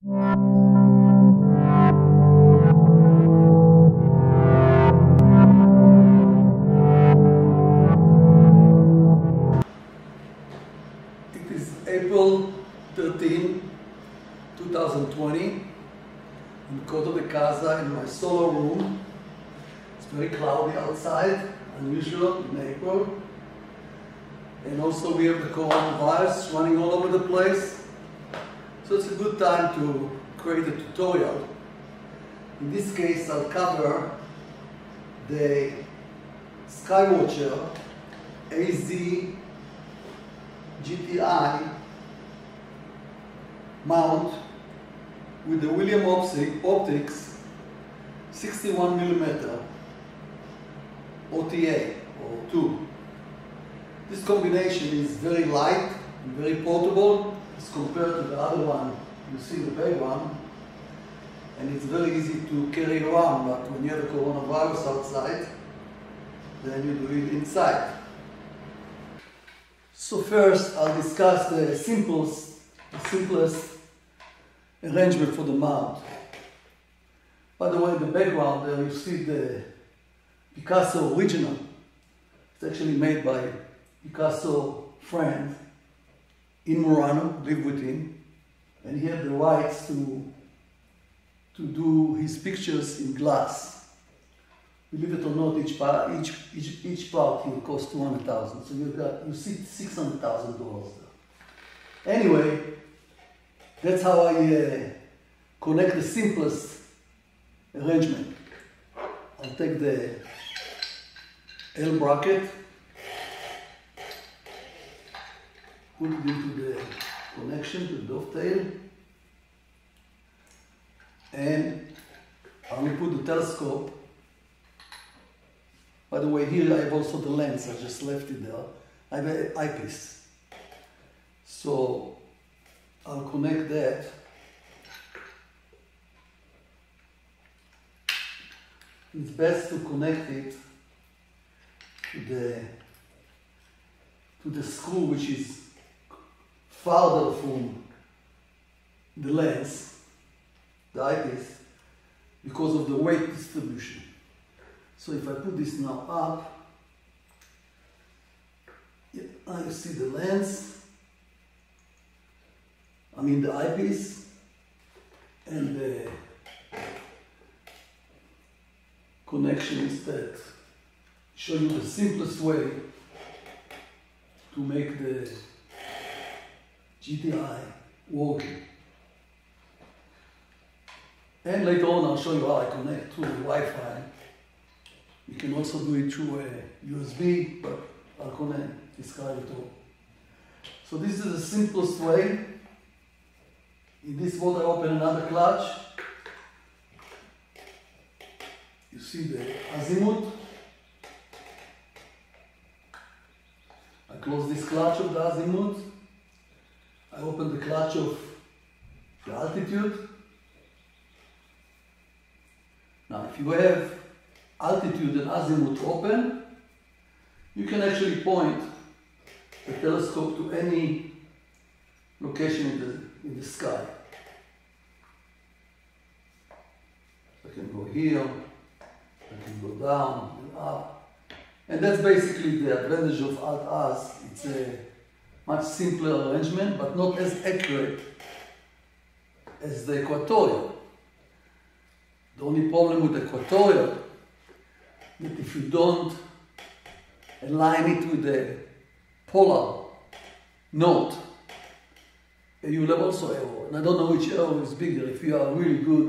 It is April 13, 2020, in Coto de Caza in my solo room. It's very cloudy outside, unusual in April. And also we have the coronavirus running all over the place. So it's a good time to create a tutorial. In this case, I'll cover the Skywatcher AZ GTI mount with the William Optics 61 millimeter OTA or tube. This combination is very light and very portable as compared to the other one you see the big one and it's very easy to carry around but when you have a coronavirus outside then you do it inside. So first, I'll discuss the simplest, the simplest arrangement for the mount. By the way, in the background there you see the Picasso original. It's actually made by Picasso friend in Murano, live with him, and he had the rights to to do his pictures in glass. Believe it or not, each part, each, each, each part will cost 200,000. So you got, you see $600,000 there. Anyway, that's how I uh, connect the simplest arrangement. I'll take the L bracket, put it into the connection to the dovetail, and I will put the telescope by the way, here I have also the lens, I just left it there. I have an eyepiece. So I'll connect that. It's best to connect it to the to the screw which is farther from the lens, the eyepiece, because of the weight distribution. So if I put this now up, you see the lens, I mean the eyepiece, and the connection is that show you the simplest way to make the GTI working. And later on I'll show you how I connect to the Wi-Fi you can also do it through uh, a USB, but I'll gonna describe it all. So this is the simplest way. In this mode I open another clutch. You see the azimuth. I close this clutch of the azimuth. I open the clutch of the altitude. Now if you have altitude and azimuth open, you can actually point the telescope to any location in the, in the sky. I can go here, I can go down and up. And that's basically the advantage of Alt-Az. It's a much simpler arrangement, but not as accurate as the equatorial. The only problem with the equatorial that if you don't align it with the polar note, you will have also error. And I don't know which error is bigger. If you are a really good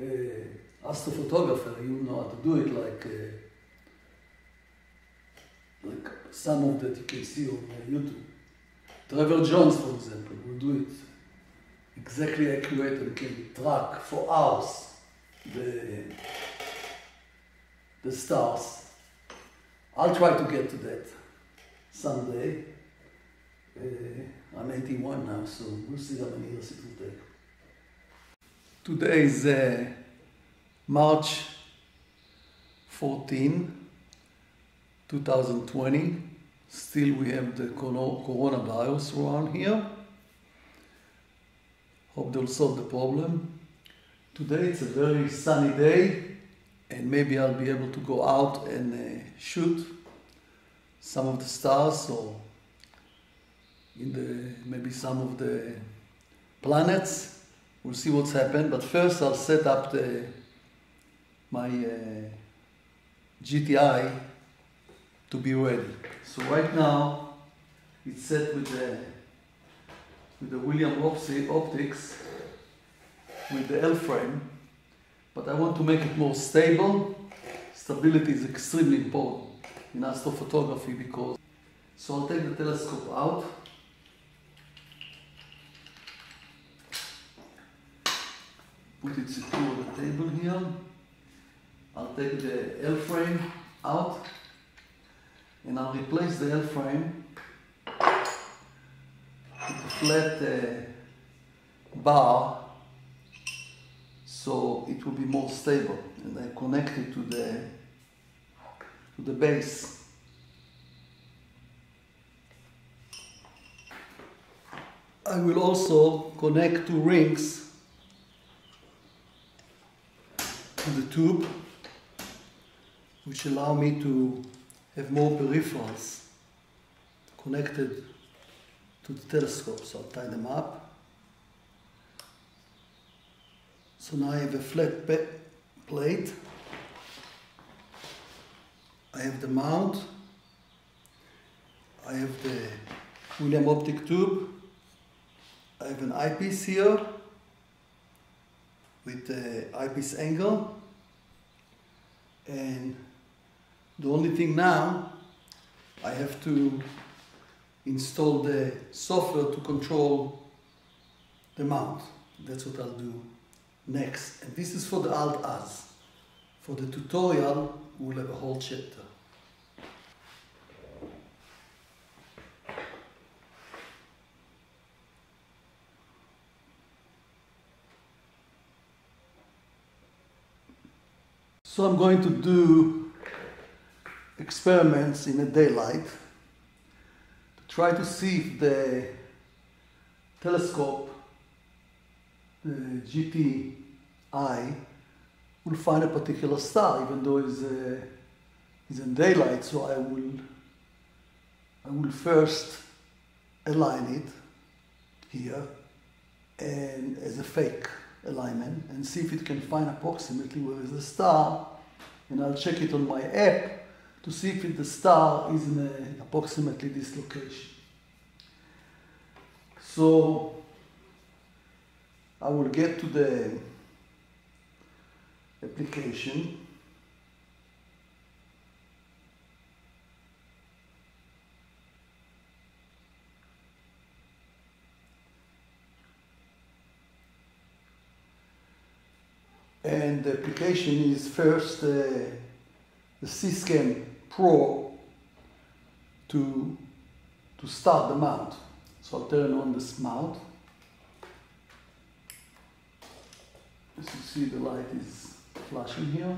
uh, astrophotographer, you know how to do it like uh, like some of that you can see on YouTube. Trevor Jones, for example, will do it exactly accurate and can track for hours the the stars. I'll try to get to that someday. Uh, I'm 81 now, so we'll see how many years it will take. Today is uh, March 14, 2020. Still, we have the coronavirus around here. Hope they'll solve the problem. Today it's a very sunny day and maybe I'll be able to go out and uh, shoot some of the stars or in the maybe some of the planets. We'll see what's happened, but first I'll set up the my uh, GTI to be ready. So right now it's set with the with the William Optics with the L frame, but I want to make it more stable. Stability is extremely important in astrophotography because so I'll take the telescope out. Put it secure on the table here. I'll take the L frame out and I'll replace the L frame with a flat uh, bar so it will be more stable and I connect it to the to the base. I will also connect two rings to the tube which allow me to have more peripherals connected to the telescope. So I'll tie them up. So now I have a flat plate. I have the mount. I have the William optic tube. I have an eyepiece here with the eyepiece angle. And the only thing now, I have to install the software to control the mount. That's what I'll do next. And this is for the Alt-Az. For the tutorial, we'll have a whole chapter. So I'm going to do experiments in the daylight to try to see if the telescope, the GTI, will find a particular star, even though it's, uh, it's in daylight. So I will, I will first align it here and as a fake alignment and see if it can find approximately where is the star and I'll check it on my app to see if the star is in a, approximately this location. So I will get to the application and the application is first uh, the SynScan Pro to, to start the mount. So I'll turn on this mount. As you see the light is flashing here.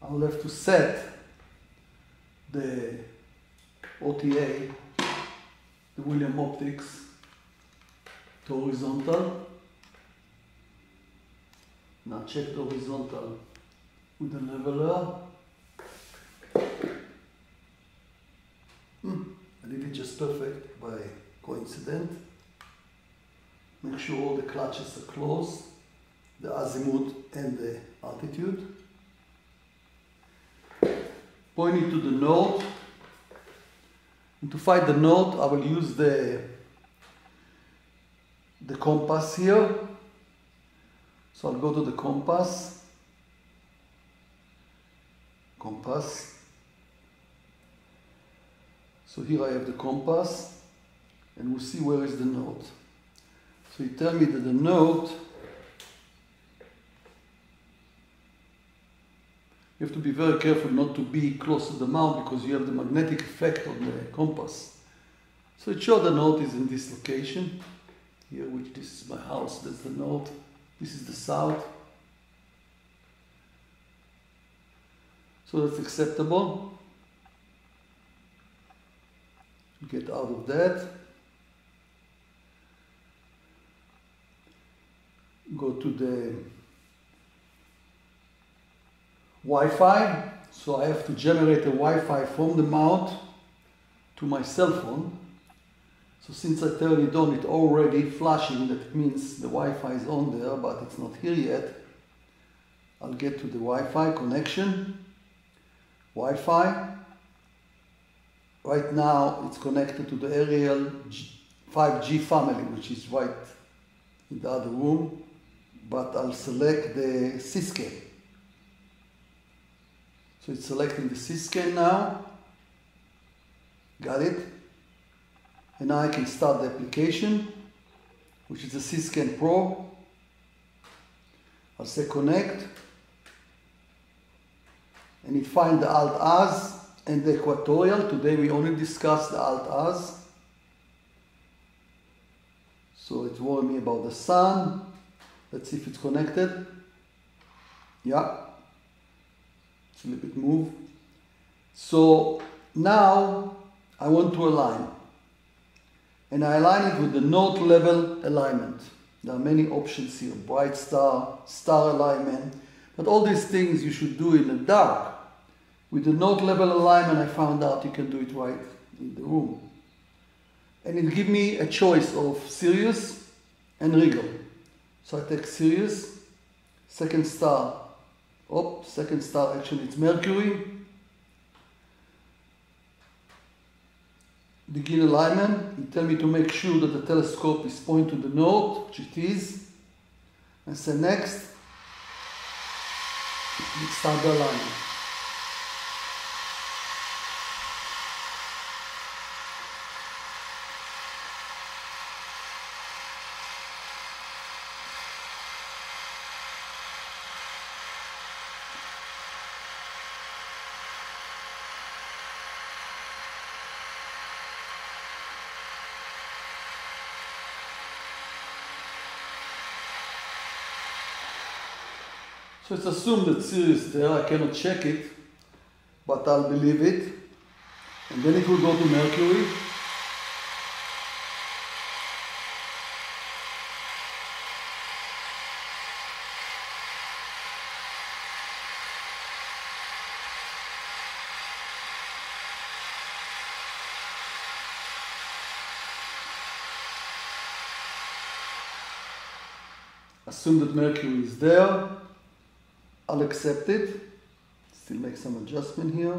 I'll have to set the OTA, the William Optics, to horizontal. Now check the horizontal with the leveler. Hmm, I it just perfect by coincidence. Make sure all the clutches are closed, the azimuth and the altitude. Point it to the node. And to find the node, I will use the, the compass here so I'll go to the compass, compass. So here I have the compass and we'll see where is the note. So you tell me that the note, you have to be very careful not to be close to the mount because you have the magnetic effect on the compass. So it shows the node is in this location, here which this is my house, that's the node. This is the south. So that's acceptable. Get out of that. go to the Wi-Fi. So I have to generate a Wi-Fi from the mount to my cell phone. So since I turned it on, it already flashing. That means the Wi-Fi is on there, but it's not here yet. I'll get to the Wi-Fi connection. Wi-Fi. Right now, it's connected to the Ariel 5G family, which is right in the other room. But I'll select the SynScan. So it's selecting the SynScan now. Got it? And now I can start the application, which is the SynScan Pro. I'll say connect. And it finds the Alt-Az and the equatorial. Today we only discussed the Alt-Az. So it's warning me about the sun. Let's see if it's connected. Yeah. It's a little bit move. So now I want to align. And I align it with the node level alignment. There are many options here, bright star, star alignment, but all these things you should do in the dark. With the node level alignment, I found out you can do it right in the room. And it give me a choice of Sirius and Rigel. So I take Sirius, second star, oh, second star actually it's Mercury, begin alignment. You tell me to make sure that the telescope is pointing to the node, which it is. And say next, start the alignment. So it's assumed that Sirius is there, I cannot check it, but I'll believe it. And then it will go to Mercury. Assume that Mercury is there. I'll accept it. Still make some adjustment here.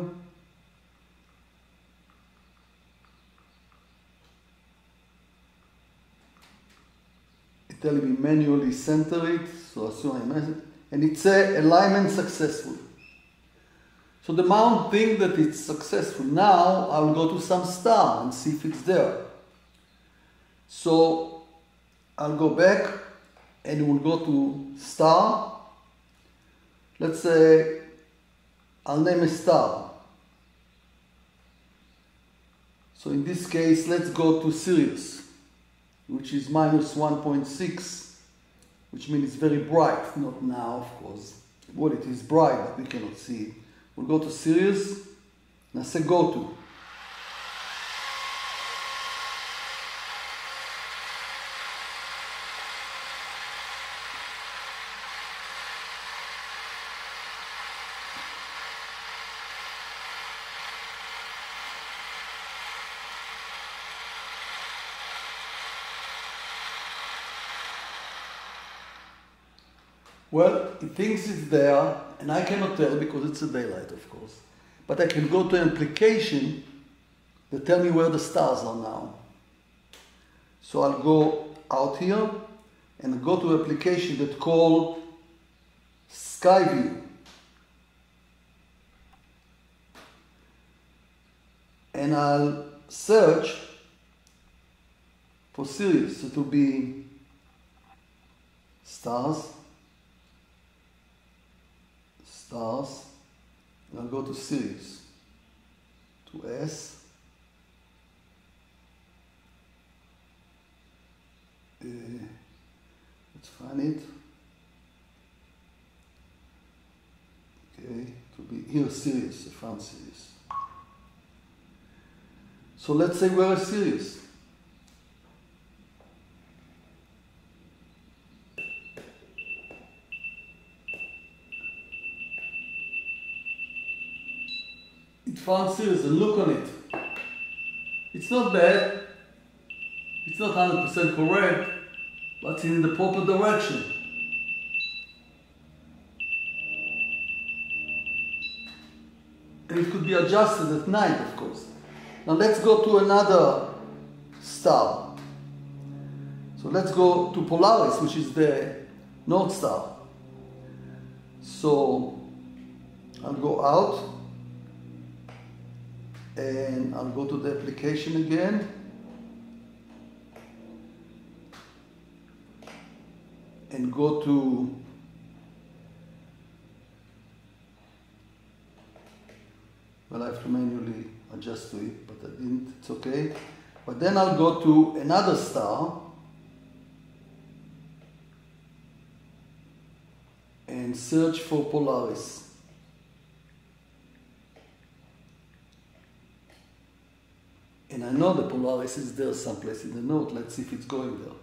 It telling me manually center it, so assume I mess it. And it's a alignment successful. So the mount think that it's successful. Now I'll go to some star and see if it's there. So I'll go back and we'll go to star Let's say I'll name a star. So in this case, let's go to Sirius, which is minus 1.6, which means it's very bright. Not now, of course. Well, it is bright, but we cannot see it. We'll go to Sirius, and I say go to. Well, it thinks it's there, and I cannot tell because it's a daylight, of course. But I can go to an application that tell me where the stars are now. So I'll go out here and go to an application that call Skyview. And I'll search for Sirius. It will be stars stars. Now go to Sirius, to S. Uh, let's find it. Okay, to be here Sirius, I found Sirius. So let's say we're a Sirius. Sirius and look on it. It's not bad. It's not 100% correct, but in the proper direction. And it could be adjusted at night, of course. Now let's go to another star. So let's go to Polaris, which is the North Star. So I'll go out and I'll go to the application again. And go to well, I have to manually adjust to it, but I didn't, it's okay. But then I'll go to another star and search for Polaris. And I know the Polaris is there someplace in the note. Let's see if it's going there.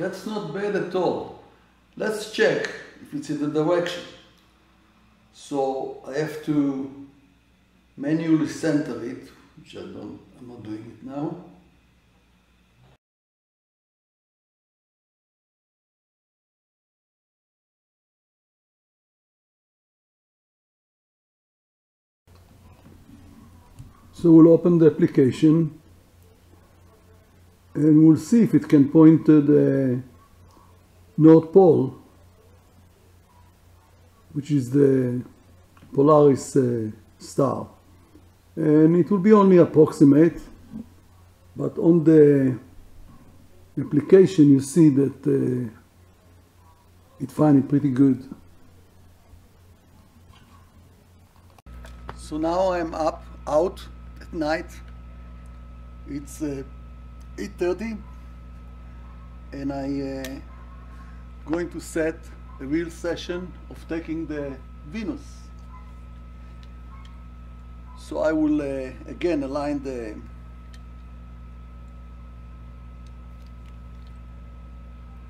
That's not bad at all. Let's check if it's in the direction. So I have to manually center it, which I don't, I'm not doing it now. So we'll open the application and we'll see if it can point to the North Pole, which is the Polaris uh, star. And it will be only approximate, but on the application you see that uh, it find it pretty good. So now I'm up, out at night. It's uh, 8.30 and I uh, going to set a real session of taking the Venus. So I will uh, again align the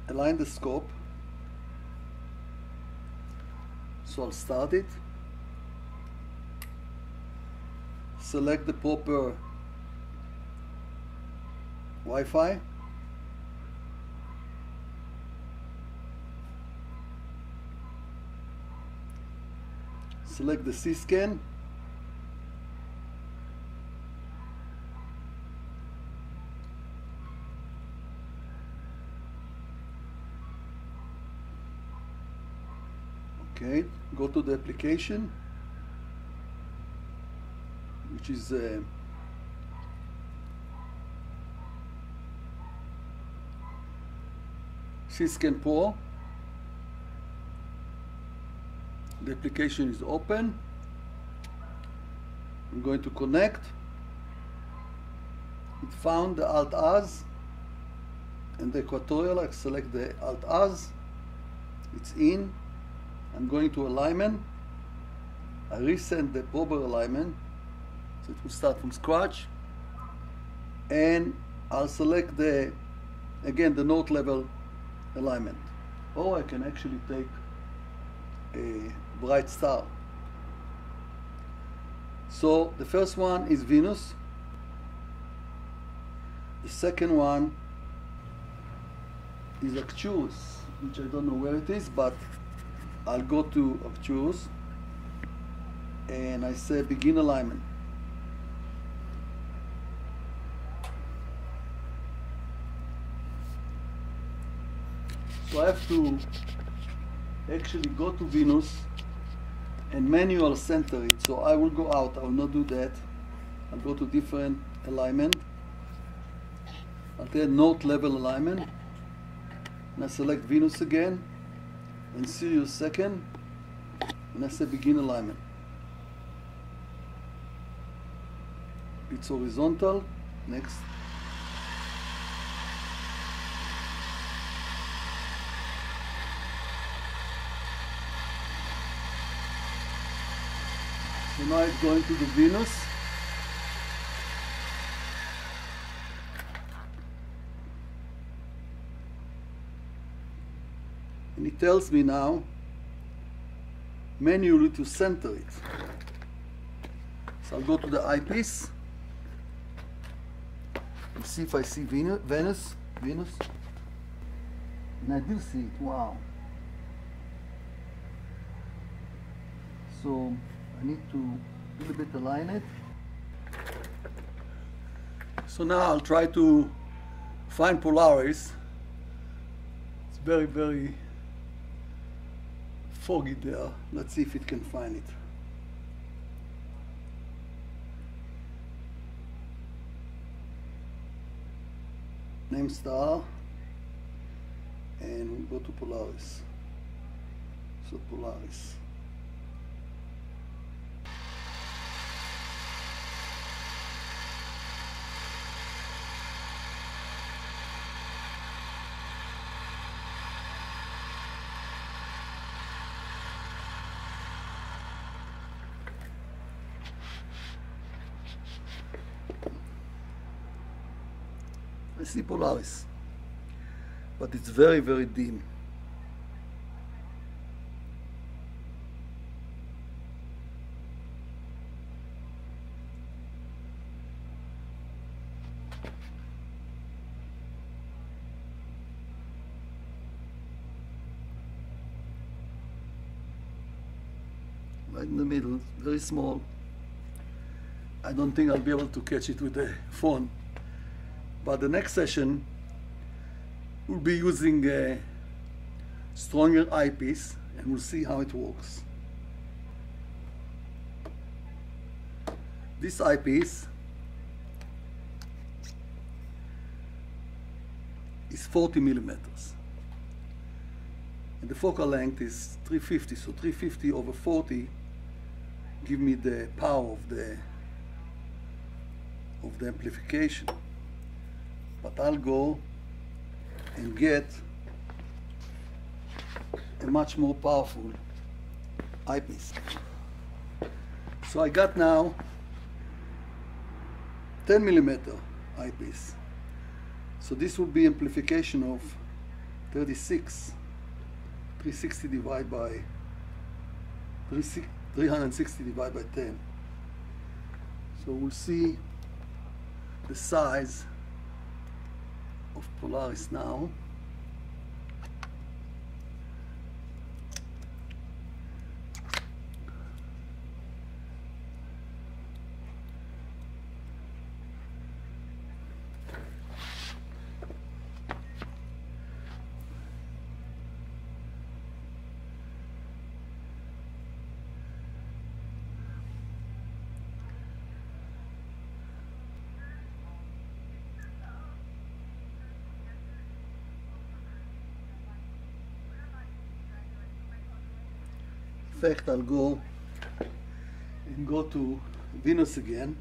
align the scope. So I'll start it. Select the proper Wi-Fi. Select the SynScan. Okay, go to the application, which is uh, SynScan Pro. The application is open. I'm going to connect. It found the Alt-Az and the equatorial. I select the Alt-Az. It's in. I'm going to alignment. I resend the proper alignment. So it will start from scratch. And I'll select the, again, the note level alignment. Or I can actually take a bright star. So the first one is Venus. The second one is Arcturus, which I don't know where it is, but I'll go to Arcturus and I say begin alignment. So I have to actually go to Venus and manual center it. So I will go out, I will not do that. I'll go to different alignment. I'll take note level alignment. And I select Venus again and Sirius second. And I say begin alignment. It's horizontal. Next. Now it's going to the Venus. And it tells me now manually to center it. So I'll go to the eyepiece and see if I see Venus, Venus, Venus. And I do see it, wow. So I need to a little bit align it. So now I'll try to find Polaris. It's very, very foggy there. Let's see if it can find it. Name star and we go to Polaris. So Polaris. I see Polaris, but it's very, very dim. Right in the middle, very small. I don't think I'll be able to catch it with the phone. But the next session, we'll be using a stronger eyepiece and we'll see how it works. This eyepiece is 40 millimeters. And the focal length is 350, so 350 over 40 give me the power of the of the amplification but I'll go and get a much more powerful eyepiece. So I got now 10 millimeter eyepiece. So this would be amplification of 36, 360 divided by 360 divided by 10. So we'll see the size of Polaris now. Fact, I'll go and go to Venus again.